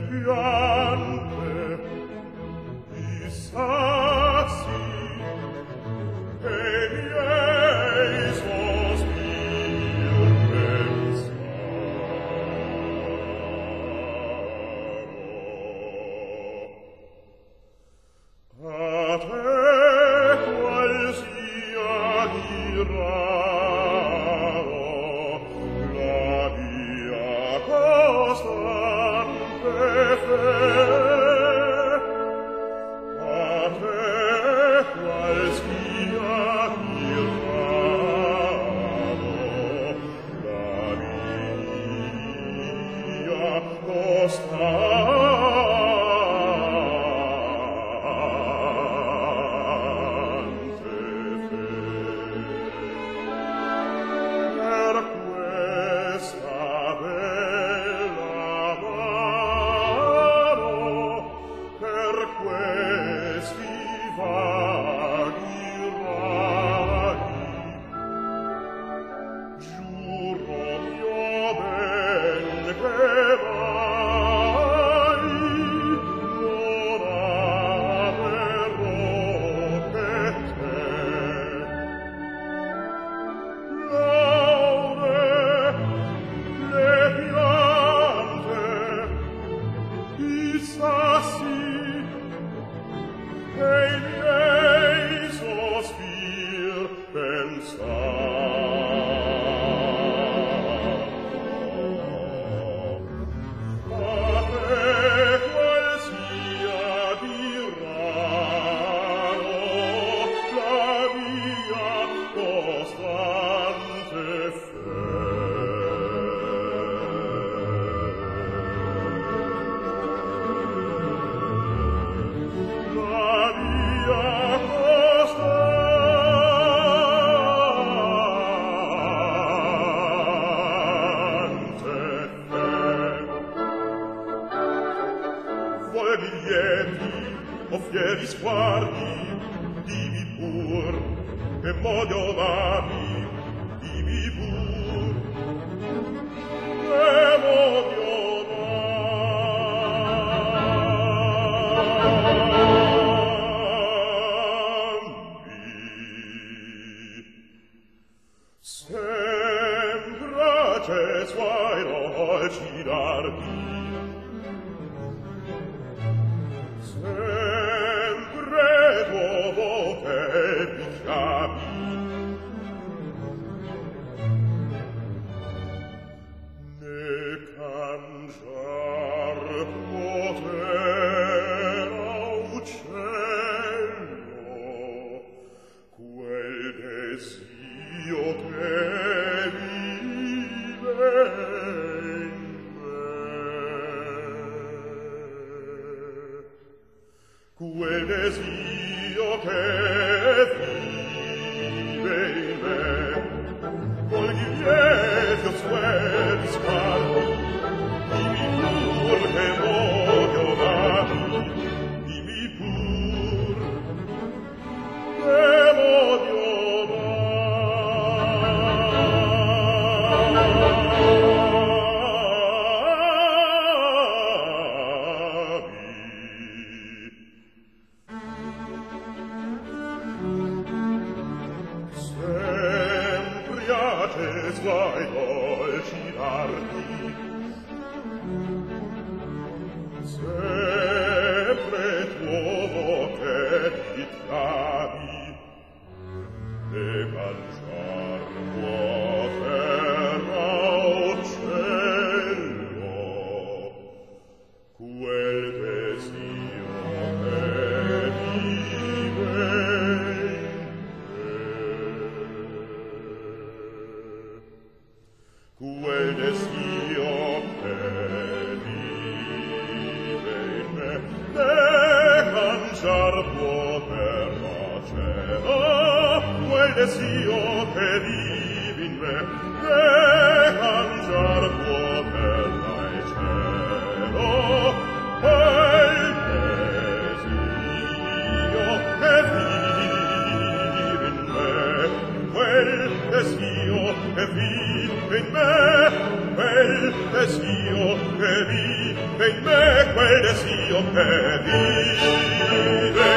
pian Chissà sì, e il fieri sguardi dimmi pur che modo v'ami dimmi pur. Che modo v'ami sembra che suai roci dardi quel desio che vive in me, col ghieto sueño pace suoi dolci dardi. Sempre tuo voce mi chiami, e mangi lasciar può per la cena quel desio che vivi in me e cangiar può per la cielo quel desio che vivi in me quel desio che vivi in me quel desio io che vi e in me quel desio che vive